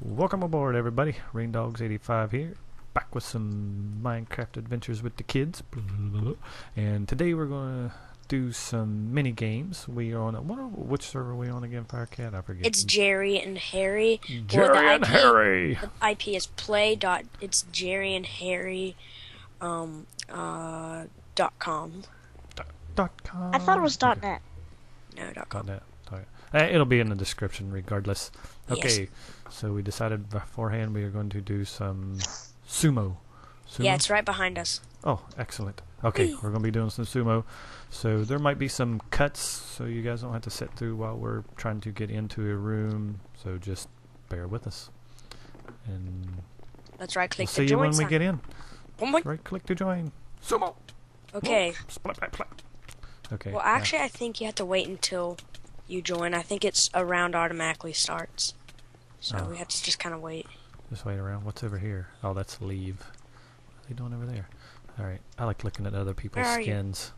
Welcome aboard, everybody. Raindogs85 here, back with some Minecraft adventures with the kids. And today we're going to do some mini games. We are on a, what are, which server are we on again, Firecat? I forget. It's Jerry and Harry. Jerry Or the and IP Harry. The IP is play dot. It's Jerry and Harry, um, uh, dot com. Dot com. I thought it was Okay. .net. No, dot Dot com. net. Dot- Eh, it'll be in the description regardless. Yes. Okay, so we decided beforehand we are going to do some sumo. Sumo? Yeah, it's right behind us. Oh, excellent. Okay, Whee! we're going to be doing some sumo. So there might be some cuts, so you guys don't have to sit through while we're trying to get into a room. So just bear with us. And Let's right we'll click see the you join when sign. we get in. Right click to join. Sumo! Okay. Split, split, split. Okay. Well, yeah. actually, I think you have to wait until you join. I think it's a round automatically starts. So Oh. we have to just kind of wait. Just wait around. What's over here? Oh, that's leave. What are they doing over there? Alright, I like looking at other people's Where are you? skins.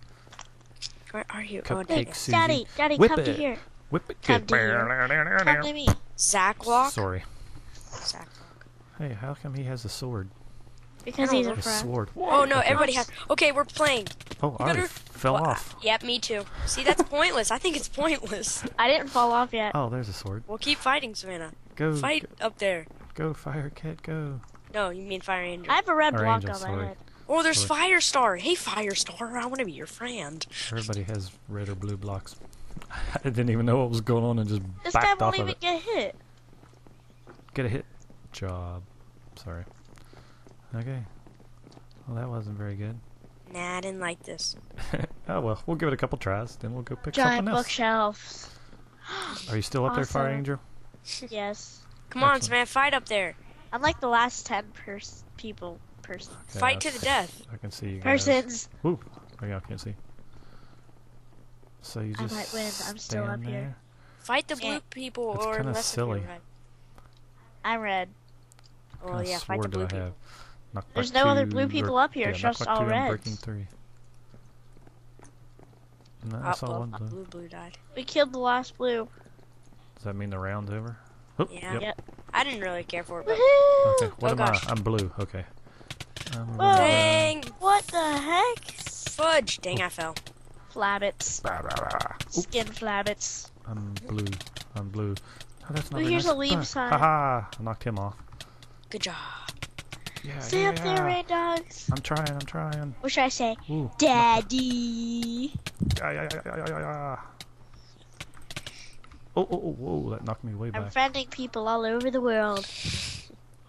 Where are you? Cupcake Oh, there. Susie. Daddy, Daddy, Whip come it. to here. Whip it. Come to here. Come to me. Zach Lock. Sorry. Zach Lock. Hey, how come he has a sword? Because he's don't a A friend. sword. Oh no, Okay. everybody has. Okay, we're playing. Oh, I already better- fell Well, off. Yep, me too. See, that's pointless. I think it's pointless. I didn't fall off yet. Oh, there's a sword. We'll keep fighting, Savannah. Go. Fight up there. Go, Fire Cat, go. No, you mean Fire Angel. I have a red Or block on my head. Oh, there's Sorry. Firestar. Hey, Firestar, I want to be your friend. Everybody has red or blue blocks. I didn't even know what was going on and just This guy won't even get hit. Get a hit. Job. Sorry. Okay. Well, that wasn't very good. Nah, I didn't like this. oh well, we'll give it a couple tries, then we'll go pick Giant something else. bookshelves. Are you still up there, Fire Angel? yes. Come on, Excellent. Savannah, fight up there. I'm like the last ten pers- people. Person. Yeah, fight to the death. I can see you guys. Persons. Ooh, oh, yeah, I can't see. So you just I just might win, I'm still stand up here. Fight the Yeah. blue people, That's or kinda unless if you're silly. red. I'm red. Oh Kinda yeah, fight the sword do blue I people. Have? Knock There's back no other blue people or- up here, yeah, it's just all two, I'm reds. breaking three. No, Oh, I saw well, one uh, blue. blue, blue died. We killed the last blue. Does that mean the round's over? Oh, Yeah. Yep. Yep. I didn't really care for it, but Okay, what Oh, am gosh. I? I'm blue. Okay. I'm blue. dang, What the heck? fudge! Dang, I fell. Flabbits. Rah, rah, rah. Skin flabbits. I'm blue. I'm blue. Oh, that's not Ooh, here's nice. a leave Ah, sign. Haha! I knocked him off. Good job. Yeah, Stay yeah, up there, red dogs. I'm trying. I'm trying. What should I say? Ooh. Daddy. Yeah, yeah, yeah, yeah, yeah, yeah. Oh, oh, oh, whoa! That knocked me way back. I'm back. friending people all over the world.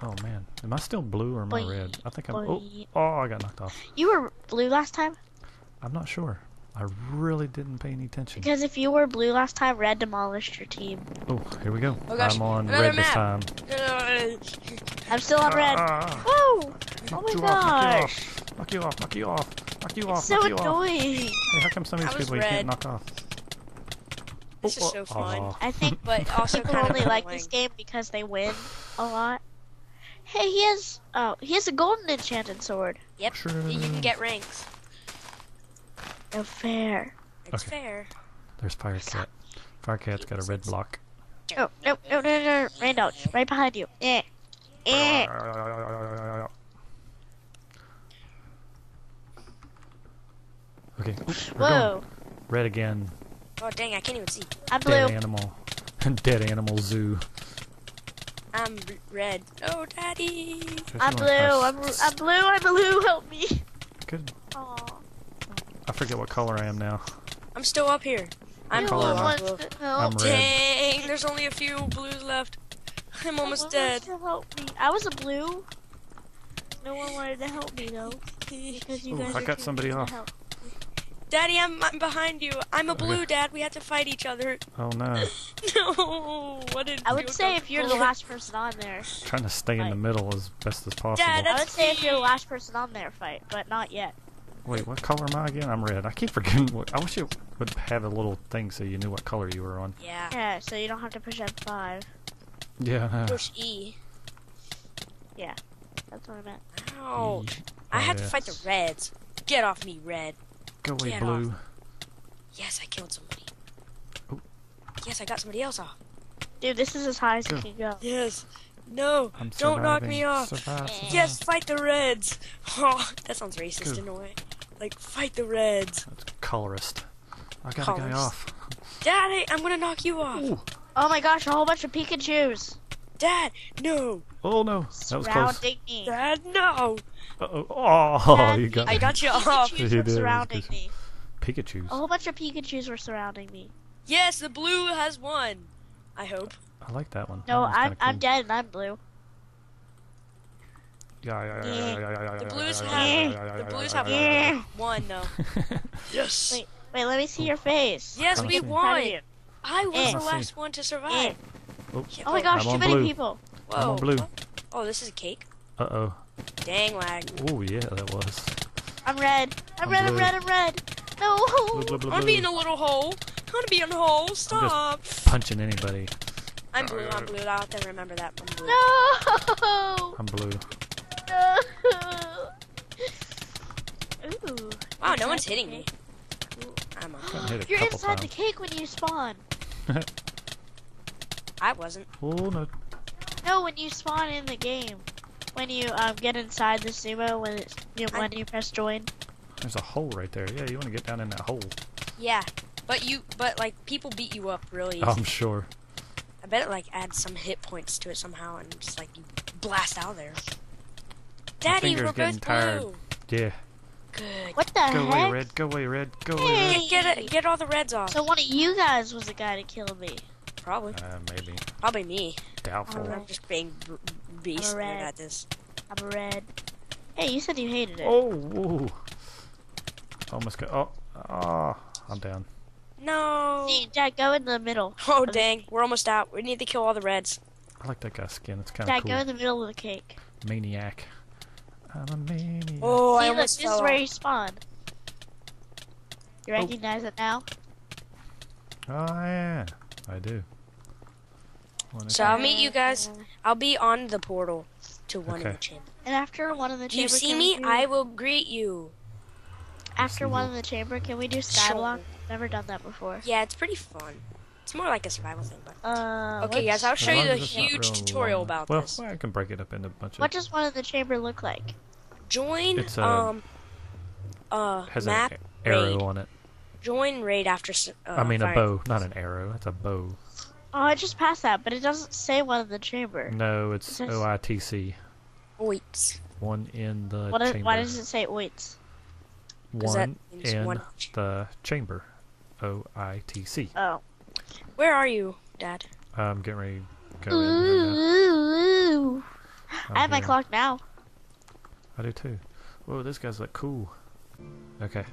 Oh man, am I still blue or am I red? I think I'm. Oh, oh, I got knocked off. You were blue last time? I'm not sure. I really didn't pay any attention. Because if you were blue last time, red demolished your team. Oh, here we go. Oh, gosh, I'm on another red this map. time. I'm still on red. Ah, Woo! Oh knock my you off, gosh. Knock you off, knock you off, knock you off, It's knock so you off. annoying. Hey, how come some of these was people you can't red. knock off? This is Oh, so oh, fun. oh. I think But also people kind of only like this game because they win a lot. Hey, he has oh, he has a golden enchanted sword. Yep, True. you can get ranks. No fair. It's Okay. fair. There's Firecat. Firecat's got a red block. Oh, no, no, no, no, Randall, right behind you. Eh. Eh. Okay, oop, we're going. Whoa. Red again. Oh dang, I can't even see. I'm blue. Dead animal. Dead animal zoo. I'm red. Oh, daddy. I'm blue. I'm. I'm blue. I'm blue. Help me. Good. Aw. I forget what color I am now. I'm still up here. I'm blue. one am I? I'm wants blue. to help. I'm red. Dang, there's only a few blues left. I'm almost one dead. to help me. I was a blue. No one wanted to help me though. Because you Ooh, guys I are got somebody mean off. help. Daddy, I'm, I'm behind you. I'm a Okay. blue, Dad. We have to fight each other. Oh no. No. What did I would say if you're the last person on there. Trying to stay in the middle as best as possible. Dad, I That's would say if you're the last person on there, fight, but not yet. Wait, what color am I again? I'm red. I keep forgetting. What, I wish it would have a little thing so you knew what color you were on. Yeah. Yeah, so you don't have to push F5. Yeah. Push E. Yeah, that's what I meant. Ouch. E. I Oh, have to fight the reds. Get off me, red. Go away, Get blue. Yes, I killed somebody. Ooh. Yes, I got somebody else off. Dude, this is as high as Go. it can go. Yes. No. I'm Don't knock me off. Survive, survive. Yes, fight the Reds. Oh, that sounds racist Go. in a way. Like, fight the Reds. That's colorist. I got a guy Colorist. off. Daddy, I'm gonna knock you off. Ooh. Oh my gosh, a whole bunch of Pikachu's Dad, no. Oh no, that was close. surrounding me. Dad, no. Uh-oh. Oh, Dad, you got I me. got you off. Pikachu's were surrounding me. Pikachu's. A whole bunch of Pikachu's were surrounding me. Yes, the blue has won. I hope. I like that one. No, That I'm kinda I'm dead and I'm blue. Yeah, yeah, yeah, Yeah. yeah, yeah, yeah, yeah, The blues yeah, have- yeah, yeah, the blues have yeah, yeah, yeah. Though. Yes. Wait, wait, let me see your face. Yes, we won. I was Eh. the last one to Eh. survive. Oh, Yeah, Oh my gosh, I'm too many blue. people. Whoa. I'm on blue. Oh, this is a cake. Uh-oh. Dang lag. Oh, yeah, that was. I'm red. I'm, I'm red, I'm red, I'm red. No. Blue, blue, blue, I'm blue. being a little hole. I want to be in a hole. Stop. Punching anybody. I'm blue. I'm blue. I'll have to remember that. I'm blue. No. I'm blue. No. Ooh. Wow, no one's hitting me. Ooh, I'm a, Gotten hit a You're inside the cake when you spawn. I wasn't. Oh, no. No, when you spawn in the game. When you um get inside the sumo when it's you know, when you press join. There's a hole right there. Yeah, you want to get down in that hole. Yeah, but you, but like people beat you up really easy. I'm sure. I bet it like adds some hit points to it somehow, and just like you blast out of there. Daddy, finger's we're both tired. blue. Yeah. Good. What the Go away, heck? Red. Go away, Red. Go away, Hey. Red. Get it, get all the reds off. So one of you guys was the guy to kill me. Probably, Uh, maybe. probably me. Doubtful. I'm just being b- beast red. at this. I'm a red. Hey, you said you hated it. Oh, whoa. Almost got. Oh, ah, I'm down. No. See, Jack, go in the middle. Oh dang, we're almost out. We need to kill all the reds. I like that guy's skin. It's kind of Jack, cool. go in the middle of the cake. Maniac. I'm a maniac. Oh, I See, look, almost this is where off. you spawn. You Oh. recognize it now? Oh, yeah. I do. Wanna So I'll meet you guys. I'll be on the portal to one Okay. of the chambers. And after one of the Do you see me? do- I will greet you. After one you. in the chamber, can we do Sure. skyblock? Never done that before. Yeah, it's pretty fun. It's more like a survival thing, but Uh, okay, guys. I'll show you long the as it's not huge tutorial long. about well, this. Well, I can break it up into a bunch of. What does one of the chamber look like? Join It's a- um uh has map an arrow raid. on it. Join raid after. Uh, I mean, a fire- bow, not an arrow. It's a bow. Oh, I just passed that, but it doesn't say one in the chamber. No, it's It says- OITC. Wait. One in the What is, chamber. why does it say oits? 'Cause that One in one- the chamber. OITC. Oh. Where are you, Dad? I'm getting ready to Ooh, go in ooh, ooh. I'm I have my here. clock now. I do too. Whoa, this guy's like cool. Okay.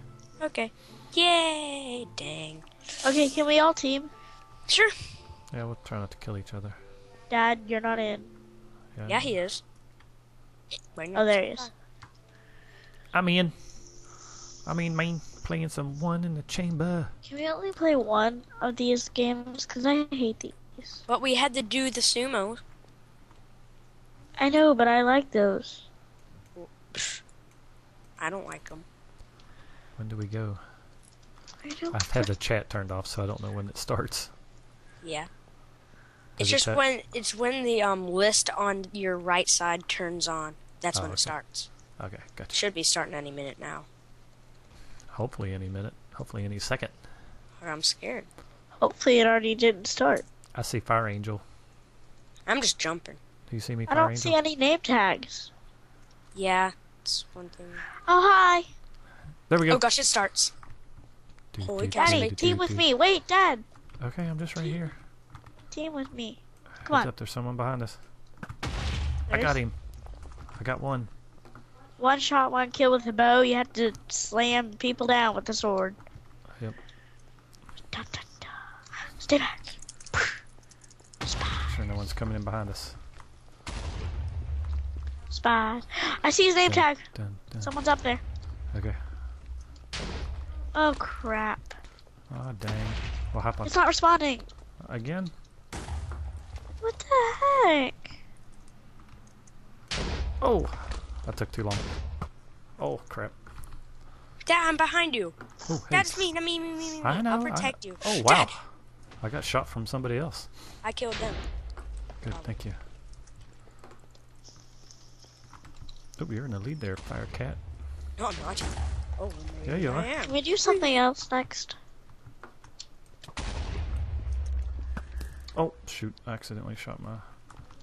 Okay. Yay! Dang. Okay, can we all team? Sure. Yeah, we'll try not to kill each other. Dad, you're not in. Yeah, yeah he is. Wait, no. Oh, there he is. I'm in. I mean, man, playing some one in the chamber. Can we only play one of these games? Because I hate these. But we had to do the sumo. I know, but I like those. I don't like them. When do we go? I don't. I've had the chat turned off, so I don't know when it starts. Yeah. Does It's just say- when it's when the um list on your right side turns on. That's Oh, when okay. it starts. Okay, gotcha. Should be starting any minute now. Hopefully any minute. Hopefully any second. I'm scared. Hopefully, it already didn't start. I see Fire Angel. I'm just jumping. Do you see me, I don't Angel? see any name tags. Yeah, it's one thing. Oh, hi. There we go. Oh gosh, it starts. Do, Holy do, cow. do, Daddy, do, team do, with do. me. Wait, Dad. Okay, I'm just right here. Team with me. Heads Come on. up, there's someone behind us. I got him. I got one. One shot, one kill with a bow. You have to slam people down with the sword. Yep. Dun, dun, dun. Stay back. Sure no one's coming in behind us. Spies. I see his name Dun, tag. Dun, dun. Someone's up there. Okay. Oh crap! Oh, dang. What happened? It's not responding. Again? What the heck? Oh! That took too long. Oh, crap. Dad, I'm behind you. Oh, hey. That's me. Me, me, me, me, me. I know. I'll I- protect you. Oh wow! Dad, I got shot from somebody else. I killed them. Good, um, thank you. Oh, you're in the lead there, Fire Cat. No, I'm not. Oh, Yeah, you are. Can we do something else next? Oh shoot! I accidentally shot my.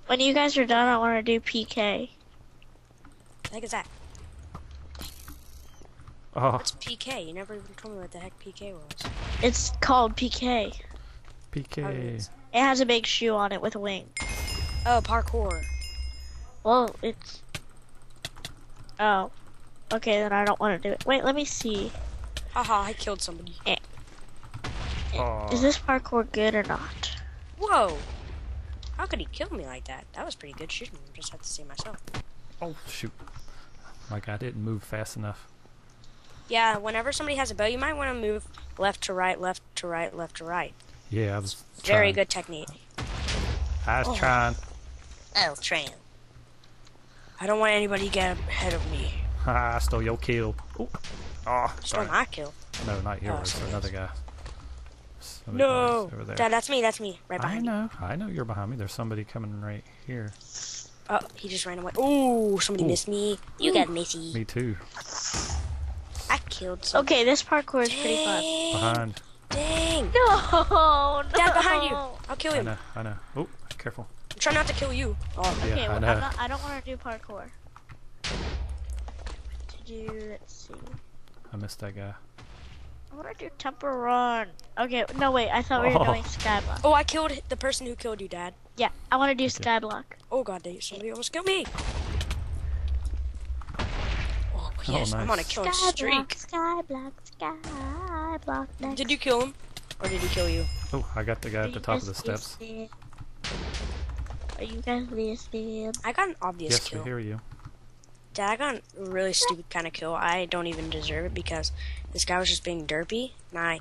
When you guys are done, I want to do PK. The heck is that? Oh, It's PK? You never even told me what the heck PK was. It's called PK. PK. Oh, it has a big shoe on it with a wing. Oh, parkour. Well, it's. Oh. Okay, then I don't want to do it. Wait, let me see. Haha, I killed somebody. Oh, Is this parkour good or not? Whoa! How could he kill me like that? That was pretty good shooting. Just have to see myself. Oh shoot! Like I didn't move fast enough. Yeah, whenever somebody has a bow, you might want to move left to right, left to right, left to right. Yeah, I was Very trying. good technique. I was Oh. trying. Oh, Tran. I don't want anybody to get ahead of me. I stole your kill. Oh, oh Stole my kill. No, not yours. Oh, sorry. another guy. Somebody No! was over there. Dad, that's me, that's me. Right I behind you. know. I know you're behind me. There's somebody coming right here. Oh, he just ran away. Ooh, somebody Ooh. missed me. You got Missy. Me too. I killed some. Okay, this parkour is pretty fun. Behind. Dang. No, no. Dad, behind you. I'll kill you. I him. know. I know. Oh, careful. I'm trying not to kill you. Oh, Yeah, Okay, I well, know. I'm not, I don't want to do parkour. To do, let's see. I missed that guy. I want to do temple run. Okay, no wait, I thought we were Oh. doing skyblock. oh, I killed the person who killed you, Dad. Yeah, I want to do skyblock. Oh god, they, somebody almost killed me. Oh, oh yes, I'm on a nice. killing Skyblock, streak. skyblock, skyblock. Next. Did you kill him, or did he kill you? Oh, I got the guy Are at the top of the steps. listening? Are you guys listening? I got an obvious Yes, kill. we hear you. Dad, I got a really stupid kind of kill. I don't even deserve it because this guy was just being derpy, and I,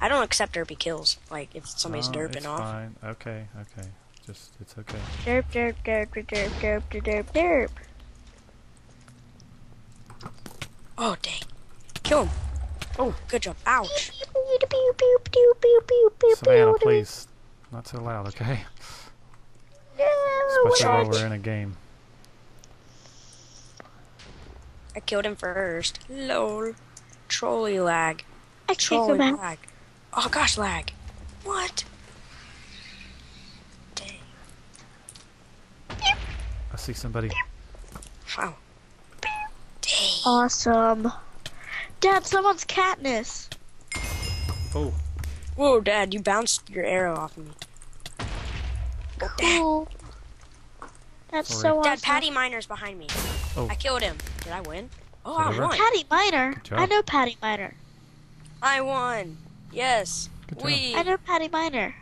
I don't accept derpy kills. Like if somebody's oh, No, derping it's off. fine. Okay, okay. Just, it's okay. Derp, derp, derp, derp, derp, derp, derp, derp. Oh dang, kill him. Oh, good job. Ouch. Savannah, please. Not so loud, okay? No, Especially while we're in a game. I killed him first. Lol. Trolley lag. I can't go Trolley back. lag. Oh gosh, lag. What? Dang. I see somebody. Wow. Dang. Awesome. Dad, someone's Katniss. Oh, Whoa, Dad, you bounced your arrow off of me. Cool. That's Sorry. so awesome. Dad, Patty Miner's behind me. Oh. I killed him. Did I win? Oh, Whatever. I won. Patty Miner. I know Patty Miner. I won. Yes. We. I know Patty Miner.